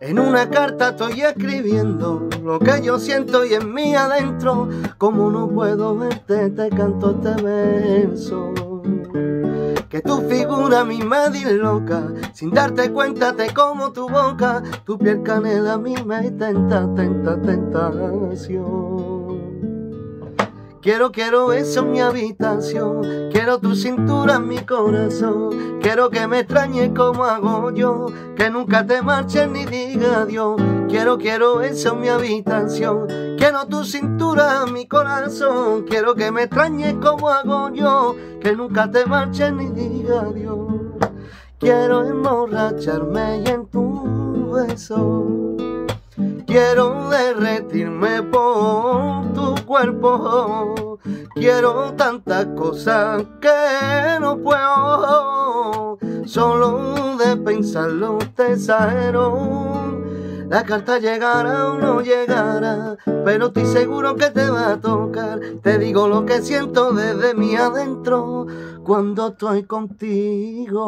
En una carta estoy escribiendo lo que yo siento y en mí adentro. Como no puedo verte, te canto este verso. Que tu figura a mí me disloca, sin darte cuenta te como tu boca, tu piel canela a me tenta, tenta, tentación. Quiero, quiero eso mi habitación. Quiero tu cintura mi corazón. Quiero que me extrañes como hago yo. Que nunca te marches ni diga adiós. Quiero, quiero eso mi habitación. Quiero tu cintura mi corazón. Quiero que me extrañes como hago yo. Que nunca te marches ni diga adiós. Quiero emborracharme en tu beso Quiero derretirme por tu cuerpo. Quiero tantas cosas que no puedo. Solo de pensarlo te exagero. La carta llegará o no llegará, pero estoy seguro que te va a tocar. Te digo lo que siento desde mi adentro cuando estoy contigo.